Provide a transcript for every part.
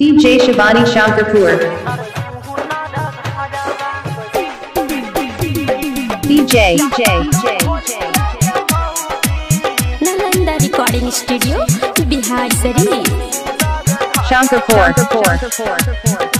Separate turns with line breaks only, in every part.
DJ Shivani Shankarpur. DJ. DJ.
Nalanda Recording Studio, Bihar, Shankar
Shankarpur.
Shankar Shankar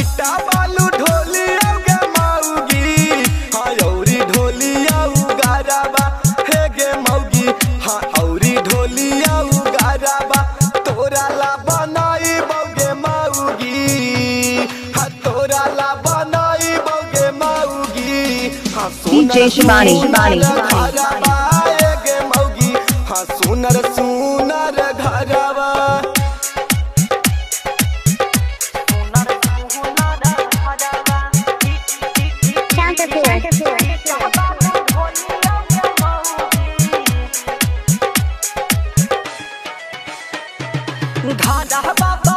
ईटा बालू ढोलिया के मौगी हाँ औरी ढोलिया उगाराबा हे गे मौगी हाँ औरी ढोलिया उगाराबा तोरा ला बनाई बौगे मौगी हाँ तोरा ला बनाई बौगे मौगी हाँ गे मौगी हाँ सुनर सुनर घरवा
घाटा बाबा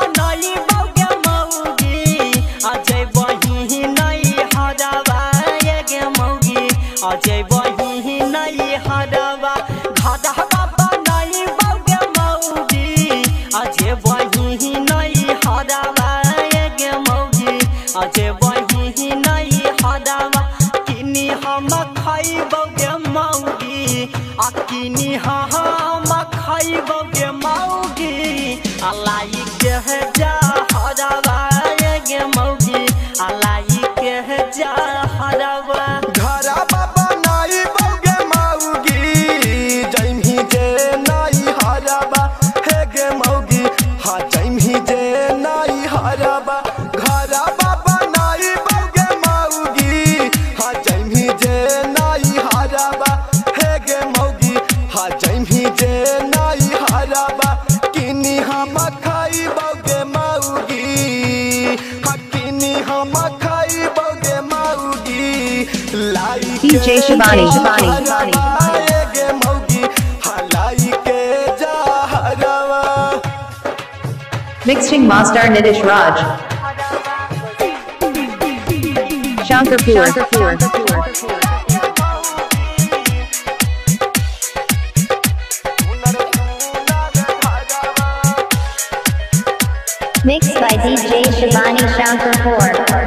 मौगी। अजय बही नई हरवा गे मौगी। अजय बही नई हरवा घाटा बाबा अजय बही नई गे मौगी। अजय बही नई हरवा हम खैबौगे मौगी। आ किनी हम मौगी
है जा
DJ Shivani. Shivani. Mixing Master Nidish Raj. Shankar Pur. Shankar Kapoor.
Mixed by DJ Shivani
Shankar Pur.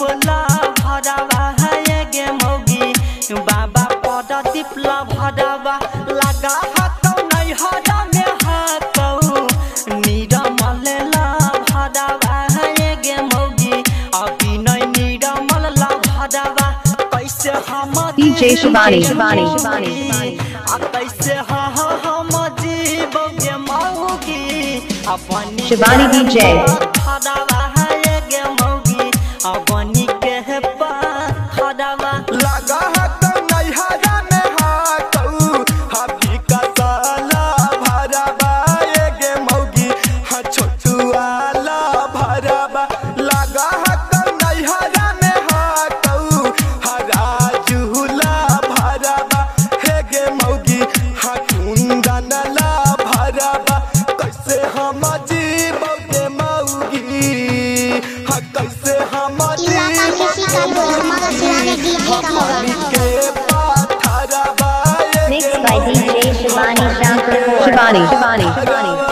दीपला भरवा है ये गे मौगी। बाबा पर दीपला भरवा। लगा हटौ नहीं हरा में हटौ नीरमल ला भरवा है ये गे मौगी। अभी नहीं भरवा। कैसे हम कैसे जीवोगे मौगी अपनी
Shivani DJ.
कैसे हम मौगी हाँ कैसे हम
इलाका किसी का तो हमारा डीजे का
पाथरवा
Mixed by DJ Shivani Shankarpur.
Shivani, Shivani.